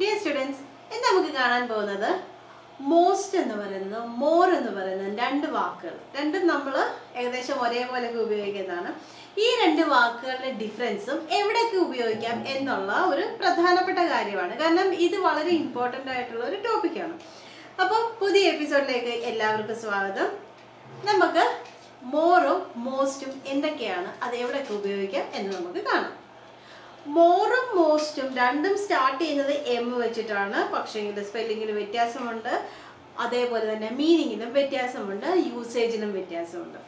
Dear students ഇന്ന് നമുക്ക് കാണാൻ പോകുന്നത് മോസ്റ്റ് എന്ന് പറയുന്നത് മോർ എന്ന് പറയുന്നത് രണ്ട് വാക്കുകൾ. രണ്ടും നമ്മൾ ഏകദേശം ഒരേപോലെ ഉപയോഗിക്കുന്നതാണ്. ഈ രണ്ട് വാക്കുകളുടെ ഡിഫറൻസും എവിടെയൊക്കെ ഉപയോഗിക്കാം എന്നുള്ള ഒരു പ്രധാനപ്പെട്ട കാര്യമാണ്. കാരണം ഇത് വളരെ ഇമ്പോർട്ടന്റ് ആയിട്ടുള്ള ഒരു ടോപ്പിക്കാണ് അപ്പോൾ പുതിയ എപ്പിസോഡിലേക്ക് എല്ലാവർക്കും സ്വാഗതം. നമുക്ക് മോറും മോസ്റ്റും എന്തൊക്കെയാണ്? അത് എവിടെയൊക്കെ ഉപയോഗിക്കാം എന്ന് നമുക്ക് കാണാം. മോറും മോസ്റ്റും രണ്ടും സ്റ്റാർട്ട് ചെയ്യുന്നത് എം വെച്ചിട്ടാണ്. പക്ഷേ സ്പെല്ലിങ്ങിന് വ്യത്യാസമുണ്ട്. അതേപോലെ തന്നെ മീനിങ്ങിനും വ്യത്യാസമുണ്ട്. യൂസേജിനും വ്യത്യാസമുണ്ട്.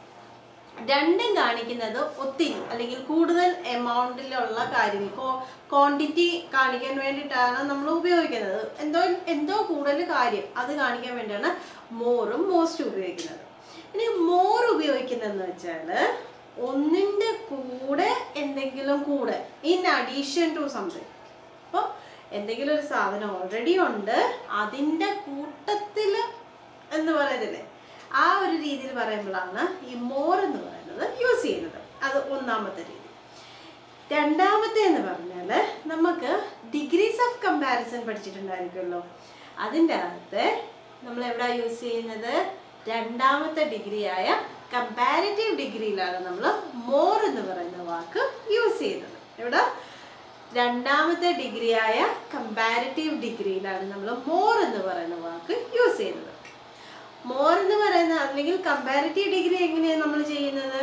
രണ്ടും കാണിക്കുന്നത് ഒത്തിരി അല്ലെങ്കിൽ കൂടുതൽ എമൗണ്ടിലുള്ള കാര്യങ്ങൾ. ക്വാണ്ടിറ്റി കാണിക്കാൻ വേണ്ടിയിട്ടാണ് നമ്മൾ ഉപയോഗിക്കുന്നത്. എന്തോ എന്തോ കൂടുതൽ കാര്യം അത് കാണിക്കാൻ വേണ്ടിയാണ് മോറും മോസ്റ്റും ഉപയോഗിക്കുന്നത്. ഇനി മോർ ഉപയോഗിക്കുന്നതെന്ന് വെച്ചാൽ ഒന്നിന്റെ കൂടെ എന്തെങ്കിലും കൂടെ. ഇൻ അഡീഷൻ ടു സംതിങ് അപ്പോൾ എന്തെങ്കിലും ഒരു സാധനം ഓൾറെഡി ഉണ്ട്. അതിന്റെ കൂട്ടത്തിൽ എന്ന് പറയുന്നില്ലേ? ആ ഒരു രീതിയിൽ പറയുമ്പോഴാണ് ഈ മോർ എന്ന് പറയുന്നത് യൂസ് ചെയ്യുന്നത്. അത് ഒന്നാമത്തെ രീതി. രണ്ടാമത്തെ എന്ന് പറഞ്ഞാൽ നമുക്ക് ഡിഗ്രീസ് ഓഫ് കമ്പാരിസൺ പഠിച്ചിട്ടുണ്ടായിരിക്കുമല്ലോ. അതിന്റെ അകത്ത് നമ്മൾ എവിടെ യൂസ് ചെയ്യുന്നത്? രണ്ടാമത്തെ ഡിഗ്രിയായ കമ്പാരിറ്റീവ് ഡിഗ്രിയിലാണ് നമ്മൾ മോർ എന്ന് പറയുന്ന വാക്ക് യൂസ് ചെയ്യുന്നത്. ഇവിടെ രണ്ടാമത്തെ ഡിഗ്രിയായ കമ്പാരിറ്റീവ് ഡിഗ്രിയിലാണ് നമ്മൾ മോർ എന്ന് പറയുന്ന വാക്ക് യൂസ് ചെയ്യുന്നത്. മോർ എന്ന് പറയുന്ന അല്ലെങ്കിൽ കമ്പാരിറ്റീവ് ഡിഗ്രി എങ്ങനെയാണ് നമ്മൾ ചെയ്യുന്നത്?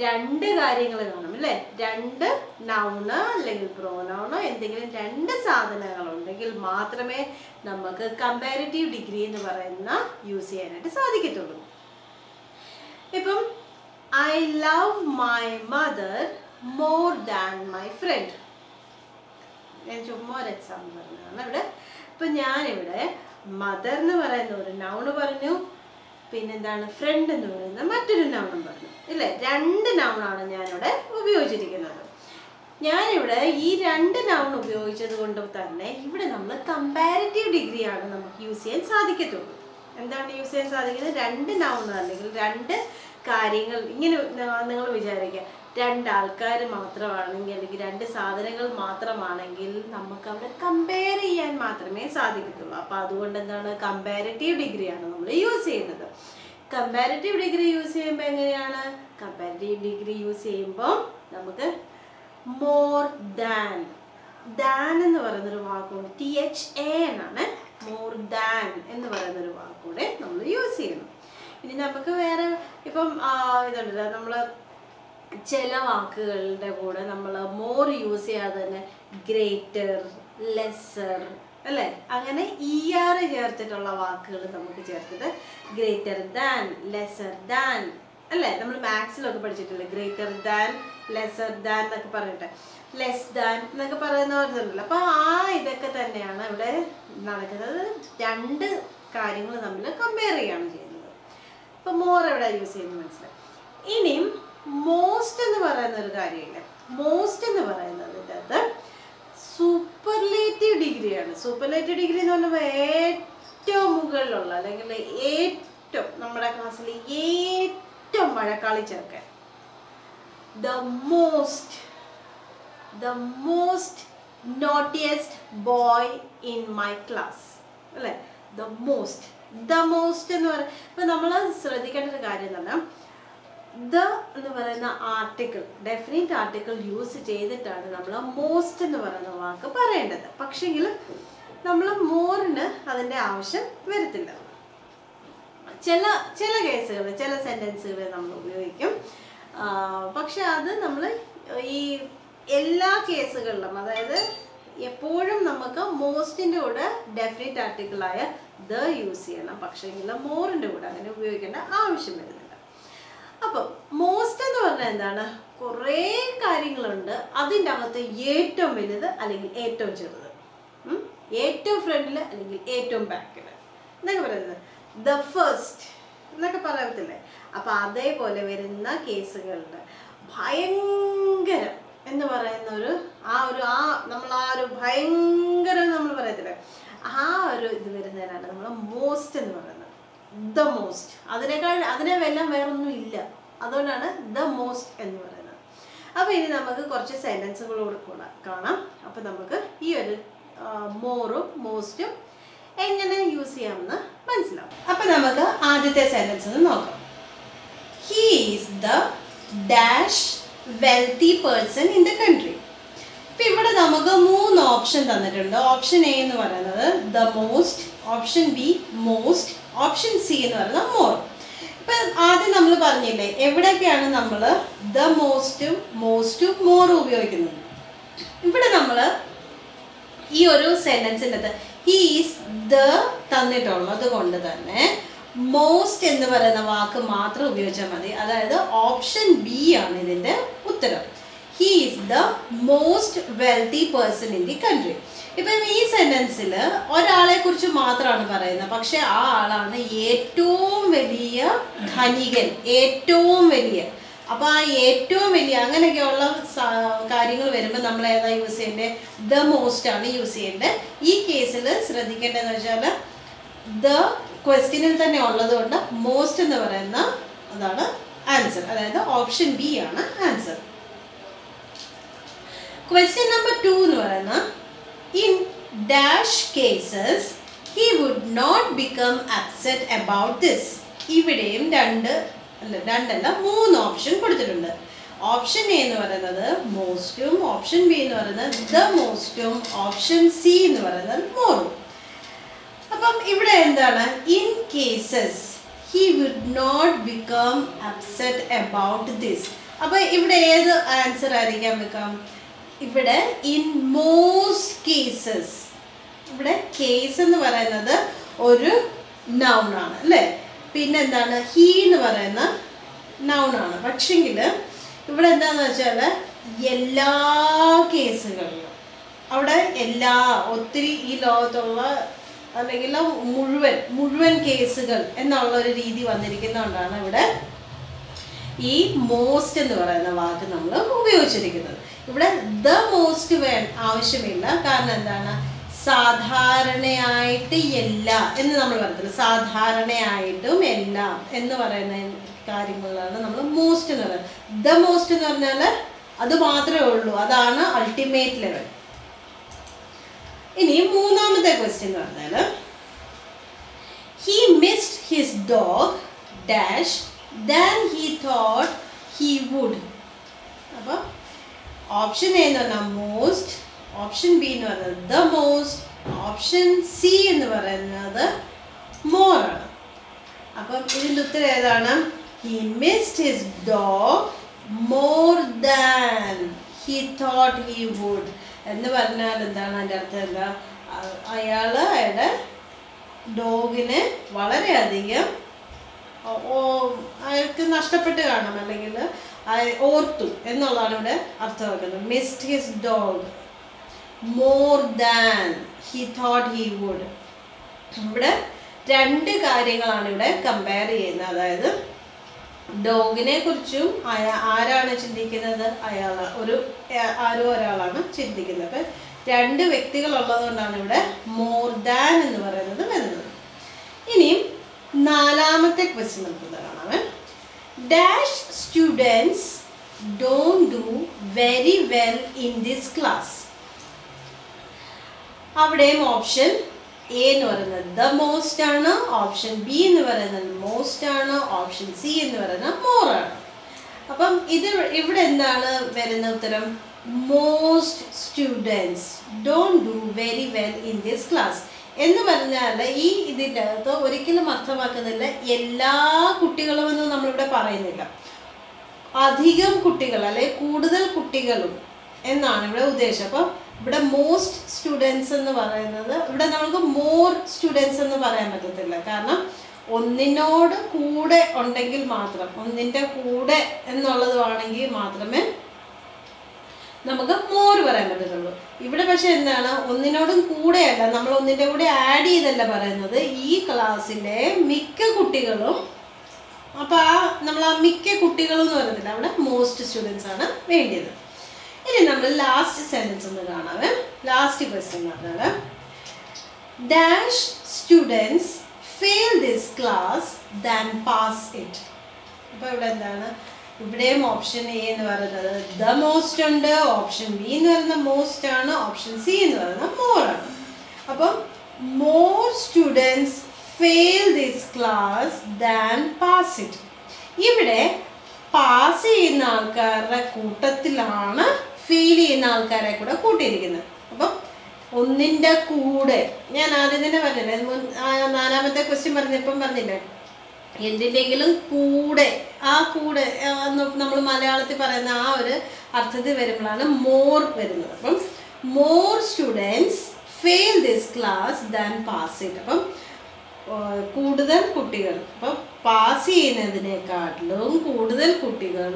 രണ്ട് കാര്യങ്ങൾ കാണും അല്ലേ? രണ്ട് നൗണ് അല്ലെങ്കിൽ പ്രോനൗണോ എന്തെങ്കിലും രണ്ട് സാധനങ്ങൾ ഉണ്ടെങ്കിൽ മാത്രമേ നമുക്ക് കമ്പാരിറ്റീവ് ഡിഗ്രി എന്ന് പറയുന്ന യൂസ് ചെയ്യാനായിട്ട് സാധിക്കത്തുള്ളൂ. ഇപ്പം I love my mother more than my friend ഞാൻ ചുമ്മാ ഒരു എക്സാമ്പിൾ പറഞ്ഞതാണ്. ഇവിടെ ഇപ്പം ഞാനിവിടെ മദർ എന്ന് പറയുന്ന ഒരു നൗണ് പറഞ്ഞു പിന്നെന്താണ് ഫ്രണ്ട് എന്ന് പറയുന്ന മറ്റൊരു നൗണും പറഞ്ഞു. ഇല്ലേ? രണ്ട് നൗണാണ് ഞാനിവിടെ ഉപയോഗിച്ചിരിക്കുന്നത്. ഞാനിവിടെ ഈ രണ്ട് നൗൺ ഉപയോഗിച്ചത് കൊണ്ട് തന്നെ ഇവിടെ നമ്മൾ കമ്പാരിറ്റീവ് ഡിഗ്രിയാണ് നമുക്ക് യൂസ് ചെയ്യാൻ സാധിക്കത്തുള്ളൂ. എന്താണ് യൂസ് ചെയ്യാൻ സാധിക്കുന്നത്? രണ്ട് നൗൺ അല്ലെങ്കിൽ രണ്ട് കാര്യങ്ങൾ. ഇങ്ങനെ നിങ്ങൾ വിചാരിക്കുക. രണ്ട് ആൾക്കാർ മാത്രമാണെങ്കിൽ അല്ലെങ്കിൽ രണ്ട് സാധനങ്ങൾ മാത്രമാണെങ്കിൽ നമുക്ക് അവിടെ കമ്പയർ ചെയ്യാൻ മാത്രമേ സാധിക്കത്തുള്ളൂ. അപ്പോൾ അതുകൊണ്ട് എന്താണ്? കമ്പാരിറ്റീവ് ഡിഗ്രിയാണ് നമ്മൾ യൂസ് ചെയ്യുന്നത്. കമ്പാരിറ്റീവ് ഡിഗ്രി യൂസ് ചെയ്യുമ്പോൾ എങ്ങനെയാണ്? കമ്പാരിറ്റീവ് ഡിഗ്രി യൂസ് ചെയ്യുമ്പോൾ നമുക്ക് മോർ ദാൻ ദാൻ എന്ന് പറയുന്നൊരു വാക്കുണ്ട്. ടി എച്ച് എ എന്നാണ് മോർ ദാൻ എന്ന് പറയുന്ന ഒരു വാക്കൂടെ നമ്മൾ യൂസ് ചെയ്യണം. ഇനി നമുക്ക് വേറെ ഇപ്പം ഇതുണ്ടല്ലോ നമ്മൾ ചില വാക്കുകളുടെ കൂടെ നമ്മൾ മോർ യൂസ് ചെയ്യാതെ തന്നെ ഗ്രേറ്റർ ലെസ്സർ അല്ലേ? അങ്ങനെ ഇ ആർ ചേർത്തിട്ടുള്ള വാക്കുകൾ നമുക്ക് ചേർത്തത് ഗ്രേറ്റർ ദാൻ ലെസ്സർ ദാൻ അല്ലേ? നമ്മൾ മാത്സിലൊക്കെ പഠിച്ചിട്ടില്ലേ? ഗ്രേറ്റർ ദാൻ ലെസർ ദാൻ എന്നൊക്കെ പറഞ്ഞിട്ട് ലെസ് ദാൻ എന്നൊക്കെ പറയുന്ന പറഞ്ഞിട്ടുണ്ടല്ലോ അപ്പോൾ ആ ഇതൊക്കെ തന്നെയാണ് ഇവിടെ നടക്കുന്നത്. രണ്ട് കാര്യങ്ങൾ തമ്മിൽ കമ്പയർ ചെയ്യാണ് ചെയ്യുന്നത്. അപ്പോൾ മോർ എവിടെ യൂസ് ചെയ്യുന്നത് മനസ്സിലായി? ഇനിയും മോസ്റ്റ് എന്ന് പറയുന്ന ഒരു കാര്യമില്ല. മോസ്റ്റ് എന്ന് പറയുന്നതിന്റെ അത് സൂപ്പർലേറ്റീവ് ഡിഗ്രിയാണ് സൂപ്പർലേറ്റീവ് ഡിഗ്രി എന്ന് പറയുമ്പോൾ ഏറ്റവും മുകളിലുള്ള അല്ലെങ്കിൽ ഏറ്റവും നമ്മുടെ ക്ലാസ്സിൽ ഏറ്റവും മഴക്കാളി ചേർക്കാൻ the most the most naughtiest boy in my class. അല്ലേ? ദ മോസ്റ്റ് ദ മോസ്റ്റ് എന്ന് പറയുന്നത് ഇപ്പം നമ്മൾ ശ്രദ്ധിക്കേണ്ട ഒരു കാര്യം the ദ എന്ന് പറയുന്ന ആർട്ടിക്കിൾ ഡെഫിനറ്റ് ആർട്ടിക്കിൾ യൂസ് ചെയ്തിട്ടാണ് നമ്മൾ മോസ്റ്റ് എന്ന് പറയുന്ന വാക്ക് പറയേണ്ടത്. പക്ഷെങ്കിൽ നമ്മൾ മോറിന് അതിന്റെ ആവശ്യം വരത്തില്ല. ചില ചില കേസുകൾ ചില സെന്റൻസുകൾ നമ്മൾ ഉപയോഗിക്കും. പക്ഷെ അത് നമ്മൾ ഈ എല്ലാ കേസുകളിലും അതായത് എപ്പോഴും നമുക്ക് മോസ്റ്റിന്റെ കൂടെ ഡെഫിനറ്റ് ആർട്ടിക്കിളായ ദ യൂസ് ചെയ്യണം. പക്ഷേങ്കിൽ മോറിന്റെ കൂടെ അങ്ങനെ ഉപയോഗിക്കേണ്ട ആവശ്യം വരുന്നില്ല. അപ്പം മോസ്റ്റ് എന്ന് പറഞ്ഞാൽ എന്താണ്? കുറേ കാര്യങ്ങളുണ്ട്. അതിന്റെ അകത്ത് ഏറ്റവും വലുത് അല്ലെങ്കിൽ ഏറ്റവും ചെറുത്. ഏറ്റവും ഫ്രണ്ടിൽ അല്ലെങ്കിൽ ഏറ്റവും ബാക്കിൽ എന്നൊക്കെ പറയുന്നത്? ദ ഫസ്റ്റ് എന്നൊക്കെ പറയത്തില്ലേ? അപ്പം അതേപോലെ വരുന്ന കേസുകളുണ്ട്. ഭയങ്കരം എന്ന് പറയുന്ന ഒരു ആ ഒരു ആ നമ്മൾ ആ ഒരു ഭയങ്കരം നമ്മൾ പറയത്തില്ലേ? ആ ഒരു ഇത് വരുന്നതിനാണ് നമ്മൾ മോസ്റ്റ് എന്ന് പറയുന്നത്. ദ മോസ്റ്റ് അതിനേക്കാൾ അതിനെ വെല്ലാം വേറൊന്നും ഇല്ല. അതുകൊണ്ടാണ് ദ മോസ്റ്റ് എന്ന് പറയുന്നത്. അപ്പോൾ ഇനി നമുക്ക് കുറച്ച് സെന്റൻസുകളോട് കൂടെ കാണാം. അപ്പോൾ നമുക്ക് ഈ ഒരു മോറും മോസ്റ്റും എങ്ങനെ യൂസ് ചെയ്യാമെന്ന് മനസ്സിലാവും. അപ്പൊ നമുക്ക് ആദ്യത്തെ സെന്റൻസ് ഒന്ന് നോക്കാം. He is the dash wealthy person in the country ഇപ്പൊ ഇവിടെ നമുക്ക് മൂന്ന് ഓപ്ഷൻ തന്നിട്ടുണ്ട്. ഓപ്ഷൻ എ എന്ന് പറയുന്നത് the most option B most option C എന്ന് പറയുന്നത് മോർ ഇപ്പൊ ആദ്യം നമ്മൾ പറഞ്ഞില്ലേ എവിടെയൊക്കെയാണ് നമ്മൾ ദ മോസ്റ്റും മോസ്റ്റും മോറും ഉപയോഗിക്കുന്നത്? ഇവിടെ നമ്മൾ ഈ ഒരു സെന്റൻസിന്റെ ഹീസ് ദ തന്നിട്ടുള്ളത് കൊണ്ട് തന്നെ മോസ്റ്റ് എന്ന് പറയുന്ന വാക്ക് മാത്രം ഉപയോഗിച്ചാൽ മതി. അതായത് ഓപ്ഷൻ ബി ആണ് ഇതിന്റെ ഉത്തരം. He is the most wealthy person in the country ഇപ്പം ഈ സെന്റൻസിൽ ഒരാളെ കുറിച്ച് മാത്രമാണ് പറയുന്നത്. പക്ഷെ ആ ആളാണ് ഏറ്റവും വലിയ ധനികൻ. ഏറ്റവും വലിയ അപ്പൊ ആ ഏറ്റവും വലിയ അങ്ങനെയൊക്കെയുള്ള കാര്യങ്ങൾ വരുമ്പോൾ നമ്മൾ ഏതാ യൂസ് ചെയ്യേണ്ടത് ദ മോസ്റ്റ് ആണ് യൂസ് ചെയ്യേണ്ടത് ഈ കേസിൽ ശ്രദ്ധിക്കേണ്ടതെന്ന് വെച്ചാൽ ദ ക്വസ്റ്റ്യനിൽ തന്നെ ഉള്ളത് കൊണ്ട് മോസ്റ്റ് എന്ന് പറയുന്ന അതാണ് ആൻസർ അതായത് ഓപ്ഷൻ ബി ആണ് ആൻസർ ക്വസ്റ്റ്യൻ നമ്പർ ടു എന്ന് പറയുന്ന in dash cases he would not become upset about this ഇവിടെയും രണ്ട് അല്ല രണ്ടല്ല മൂന്ന് ഓപ്ഷൻ കൊടുത്തിട്ടുണ്ട്. ഓപ്ഷൻ എ എന്ന് പറയുന്നത് മോസ്റ്റും ഓപ്ഷൻ ബി എന്ന് പറയുന്നത് ദ മോസ്റ്റും ഓപ്ഷൻ സി എന്ന് പറയുന്നത് മോറും അപ്പം ഇവിടെ എന്താണ്? In cases he would not become upset about this അപ്പൊ ഇവിടെ ഏത് ആൻസർ ആയിരിക്കാം വെക്കാം ഇവിടെ ഇൻ മോസ്റ്റ് കേസസ് ഇവിടെ കേസ് എന്ന് പറയുന്നത് ഒരു നൗൺ ആണ് അല്ലേ? പിന്നെന്താണ് ഹീ എന്ന് പറയുന്ന നൗണാണ് പക്ഷെങ്കിൽ ഇവിടെ എന്താണെന്ന് വെച്ചാൽ എല്ലാ കേസുകളിലും അവിടെ എല്ലാ ഒത്തിരി ഈ ലോകത്തുള്ള അല്ലെങ്കിൽ മുഴുവൻ മുഴുവൻ കേസുകൾ എന്നുള്ള ഒരു രീതി വന്നിരിക്കുന്നതുകൊണ്ടാണ് ഇവിടെ ഈ മോസ്റ്റ് എന്ന് പറയുന്ന വാക്ക് നമ്മൾ ഉപയോഗിച്ചിരിക്കുന്നത്. ഇവിടെ ദ മോസ്റ്റ് വേൺ ആവശ്യമില്ല. കാരണം എന്താണ്? സാധാരണയായിട്ട് എല്ലാ എന്ന് നമ്മൾ പറയത്തില്ല സാധാരണയായിട്ടും എല്ലാം എന്ന് പറയുന്ന കാര്യങ്ങളിലാണ് നമ്മൾ മോസ്റ്റ് എന്ന് പറയുന്നത്. ദ മോസ്റ്റ് എന്ന് പറഞ്ഞാൽ അത് മാത്രമേ ഉള്ളൂ. അതാണ് അൾട്ടിമേറ്റ് ലെവൽ ഇനി മൂന്നാമത്തെ ക്വസ്റ്റ്യൻ എന്ന് പറഞ്ഞാൽ he missed his dog dash he thought he would അപ്പോൾ ഓപ്ഷൻ എ എന്ന് പറഞ്ഞാൽ മോസ്റ്റ് ഓപ്ഷൻ ബി എന്ന് പറയുന്നത് ദ മോസ്റ്റ് ഓപ്ഷൻ സി എന്ന് പറയുന്നത് മോർ ആണ് അപ്പം ഇതിന്റെ ഉത്തരം ഏതാണ്? He missed his dog more than he thought he would എന്ന് പറഞ്ഞാൽ എന്താണ്? അതിന്റെ അർത്ഥം എന്താ? അയാൾ അയാളുടെ ഡോഗിനെ വളരെയധികം അയാൾക്ക് നഷ്ടപ്പെട്ട് കാണാം അല്ലെങ്കിൽ ഓർത്തു എന്നുള്ളതാണ് ഇവിടെ അർത്ഥമാക്കുന്നത്. Missed his dog more than he thought he would ഇവിടെ രണ്ട് കാര്യങ്ങളാണ് ഇവിടെ കമ്പയർ ചെയ്യുന്നത്. അതായത് ഡോഗിനെ കുറിച്ചും ആരാണ് ചിന്തിക്കുന്നത്? അയാൾ ഒരു ആരോ ഒരാളാണ് ചിന്തിക്കുന്നത്. അപ്പം രണ്ട് വ്യക്തികൾ ഉള്ളതുകൊണ്ടാണ് ഇവിടെ മോർ ദാൻ എന്ന് പറയുന്നത് വരുന്നത്. ഇനിയും നാലാമത്തെ ക്വസ്റ്റ്യൻ നമുക്ക് കാണാമേ dash students don't do very well in this class അവിടെയും ഓപ്ഷൻ എ എന്ന് പറയുന്നത് ദ മോസ്റ്റ് ആണ് ഓപ്ഷൻ ബി എന്ന് പറയുന്നത് മോസ്റ്റ് ആണ് ഓപ്ഷൻ സി എന്ന് പറയുന്നത് മോർ ആണ്. അപ്പം ഇത് ഇവിടെ എന്താണ് വരുന്ന ഉത്തരം? Most students don't do very well in this class എന്ന് പറഞ്ഞാൽ ഈ ഇതിന്റെ അകത്ത് ഒരിക്കലും അർത്ഥമാക്കുന്നില്ല. എല്ലാ കുട്ടികളും എന്ന് നമ്മളിവിടെ പറയുന്നില്ല. അധികം കുട്ടികൾ അല്ലെ കൂടുതൽ കുട്ടികളും എന്നാണ് ഇവിടെ ഉദ്ദേശം. അപ്പം ഇവിടെ മോസ്റ്റ് സ്റ്റുഡൻസ് എന്ന് പറയുന്നത് ഇവിടെ നമുക്ക് മോർ സ്റ്റുഡൻസ് എന്ന് പറയാൻ പറ്റത്തില്ല. കാരണം ഒന്നിനോട് കൂടെ ഉണ്ടെങ്കിൽ മാത്രം ഒന്നിന്റെ കൂടെ എന്നുള്ളത് ആണെങ്കിൽ മാത്രമേ നമുക്ക് മോർ പറയാൻ പറ്റത്തുള്ളൂ. ഇവിടെ പക്ഷെ എന്താണ്? ഒന്നിനോടും കൂടെയല്ല നമ്മൾ ഒന്നിന്റെ കൂടെ ആഡ് ചെയ്തല്ല പറയുന്നത്? ഈ ക്ലാസ്സിലെ മിക്ക കുട്ടികളും അപ്പോൾ ആ നമ്മൾ ആ മിക്ക കുട്ടികളും എന്ന് പറയുന്നില്ല അവിടെ മോസ്റ്റ് സ്റ്റുഡൻസ് ആണ് വേണ്ടിയത്. ഇനി നമ്മൾ ലാസ്റ്റ് സെന്റൻസ് ഒന്ന് കാണാവേ. ലാസ്റ്റ് ക്വസ്റ്റ്യൻ പറഞ്ഞത് dash students fail this class than pass it അപ്പോൾ ഇവിടെ എന്താണ്? ഇവിടെയും ഓപ്ഷൻ എ എന്ന് പറയുന്നത് ദ മോസ്റ്റ് ഉണ്ട് ഓപ്ഷൻ ബി എന്ന് പറയുന്ന മോസ്റ്റ് ആണ് ഓപ്ഷൻ സി എന്ന് പറയുന്നത് മോർ ആണ്. അപ്പം more students fail this class than pass it ഇവിടെ പാസ് ചെയ്യുന്ന ആൾക്കാരുടെ കൂട്ടത്തിലാണ് ഫെയിൽ ചെയ്യുന്ന ആൾക്കാരെ കൂടെ കൂട്ടിയിരിക്കുന്നത്. അപ്പം ഒന്നിന്റെ കൂടെ ഞാൻ ആദ്യം തന്നെ പറഞ്ഞില്ലേ നാലാമത്തെ ക്വസ്റ്റ്യൻ പറഞ്ഞപ്പം പറഞ്ഞില്ലേ എന്തിന്റെങ്കിലും കൂടെ ആ കൂടെ നമ്മൾ മലയാളത്തിൽ പറയുന്ന ആ ഒരു അർത്ഥത്തിൽ വരുമ്പോഴാണ് മോർ വരുന്നത്. അപ്പം more students fail this class than pass it അപ്പം കൂടുതൽ കുട്ടികൾ അപ്പം പാസ് ചെയ്യുന്നതിനെക്കാട്ടിലും കൂടുതൽ കുട്ടികൾ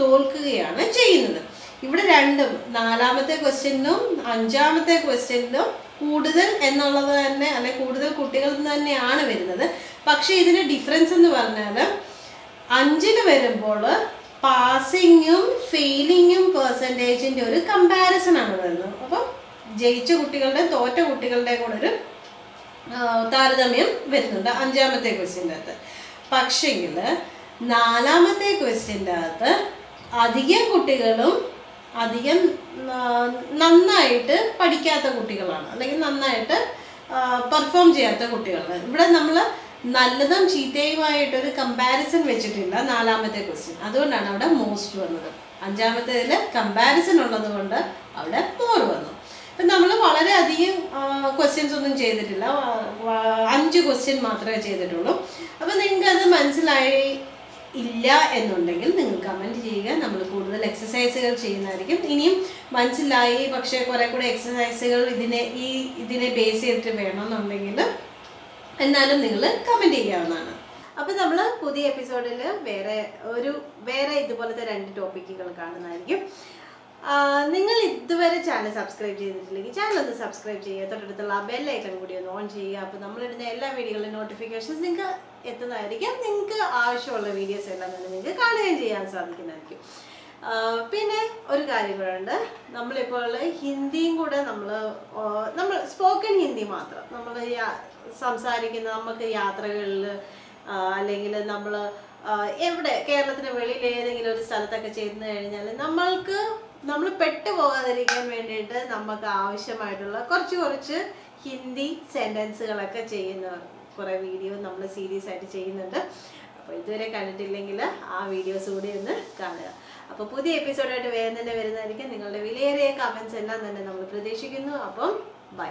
തോൽക്കുകയാണ് ചെയ്യുന്നത്. ഇവിടെ രണ്ടും നാലാമത്തെ ക്വസ്റ്റ്യനും അഞ്ചാമത്തെ ക്വസ്റ്റ്യനും കൂടുതൽ എന്നുള്ളത് തന്നെ അല്ലെ കൂടുതൽ കുട്ടികൾ തന്നെയാണ് വരുന്നത്. പക്ഷെ ഇതിന് ഡിഫറൻസ് എന്ന് പറഞ്ഞാൽ അഞ്ചിന് വരുമ്പോൾ പാസിങ്ങും ഫെയിലിങ്ങും പെർസെന്റേജിന്റെ ഒരു കമ്പാരിസൺ ആണ് വരുന്നത്. അപ്പം ജയിച്ച കുട്ടികളുടെ തോറ്റ കുട്ടികളുടെ കൂടെ ഒരു താരതമ്യം വരുന്നുണ്ട് അഞ്ചാമത്തെ ക്വസ്റ്റ്യന്റെ അകത്ത്. പക്ഷെങ്കിൽ നാലാമത്തെ ക്വസ്റ്റ്യന്റെ അകത്ത് അധികം കുട്ടികളും അധികം നന്നായിട്ട് പഠിക്കാത്ത കുട്ടികളാണ്. അല്ലെങ്കിൽ നന്നായിട്ട് പെർഫോം ചെയ്യാത്ത കുട്ടികളാണ്. ഇവിടെ നമ്മൾ നല്ലതും ചീത്തയുമായിട്ടൊരു കമ്പാരിസൺ വെച്ചിട്ടില്ല നാലാമത്തെ ക്വസ്റ്റ്യൻ അതുകൊണ്ടാണ് അവിടെ മോസ്റ്റ് വന്നത്. അഞ്ചാമത്തേതിൽ കമ്പാരിസൺ ഉള്ളത് കൊണ്ട് അവിടെ മോർ വന്നു. ഇപ്പം നമ്മൾ വളരെയധികം ക്വസ്റ്റ്യൻസ് ഒന്നും ചെയ്തിട്ടില്ല. അഞ്ച് ക്വസ്റ്റ്യൻ മാത്രമേ ചെയ്തിട്ടുള്ളൂ. അപ്പം നിങ്ങൾക്ക് അത് മനസ്സിലായി ഇല്ല എന്നുണ്ടെങ്കിൽ നിങ്ങൾ കമന്റ് ചെയ്യുക. നമ്മൾ കൂടുതൽ എക്സസൈസുകൾ ചെയ്യുന്നതായിരിക്കും. ഇനിയും മനസ്സിലായി. പക്ഷേ കുറെ കൂടെ എക്സസൈസുകൾ ഇതിനെ ഈ ഇതിനെ ബേസ് ചെയ്തിട്ട് വേണമെന്നുണ്ടെങ്കിൽ എന്നാലും നിങ്ങൾ കമന്റ് ചെയ്യാവുന്നതാണ്. അപ്പം നമ്മൾ പുതിയ എപ്പിസോഡിൽ വേറെ ഒരു വേറെ ഇതുപോലത്തെ രണ്ട് ടോപ്പിക്കുകൾ കാണുന്നതായിരിക്കും. നിങ്ങൾ ഇതുവരെ ചാനൽ സബ്സ്ക്രൈബ് ചെയ്തിട്ടില്ലെങ്കിൽ ചാനൽ ഒന്ന് സബ്സ്ക്രൈബ് ചെയ്യുക. തൊട്ടടുത്തുള്ള ആ ബെല്ലൈക്കൺ കൂടി ഒന്ന് ഓൺ ചെയ്യുക. അപ്പോൾ നമ്മളിടുന്ന എല്ലാ വീഡിയോകളുടെ നോട്ടിഫിക്കേഷൻസ് നിങ്ങൾക്ക് എത്തുന്നതായിരിക്കും. നിങ്ങൾക്ക് ആവശ്യമുള്ള വീഡിയോസ് എല്ലാം തന്നെ നിങ്ങൾക്ക് കാണുകയും ചെയ്യാൻ സാധിക്കുന്നതായിരിക്കും. പിന്നെ ഒരു കാര്യം കൂടെ ഉണ്ട്. നമ്മളിപ്പോൾ ഹിന്ദിയും കൂടെ നമ്മൾ നമ്മൾ സ്പോക്കൺ ഹിന്ദി മാത്രം. നമ്മൾ സംസാരിക്കുന്ന നമുക്ക് യാത്രകളിൽ അല്ലെങ്കിൽ നമ്മൾ എവിടെ കേരളത്തിന് വെളിയിൽ ഏതെങ്കിലും ഒരു സ്ഥലത്തൊക്കെ ചെന്ന് കഴിഞ്ഞാൽ നമ്മൾക്ക് നമ്മൾ പെട്ടു പോകാതിരിക്കാൻ വേണ്ടിയിട്ട് നമുക്ക് ആവശ്യമായിട്ടുള്ള കുറച്ച് കുറച്ച് ഹിന്ദി സെന്റൻസുകളൊക്കെ ചെയ്യുന്ന കുറേ വീഡിയോ നമ്മൾ സീരീസ് ആയിട്ട് ചെയ്യുന്നുണ്ട്. അപ്പോൾ ഇതുവരെ കണ്ടിട്ടില്ലെങ്കിൽ ആ വീഡിയോസ് കൂടി ഒന്ന് കാണുക. അപ്പോൾ പുതിയ എപ്പിസോഡായിട്ട് വേഗം തന്നെ വരുന്നതായിരിക്കും. നിങ്ങളുടെ വിലയേറിയ കമൻസ് എല്ലാം തന്നെ നമ്മൾ പ്രതീക്ഷിക്കുന്നു. അപ്പം ബൈ